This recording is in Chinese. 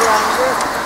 两个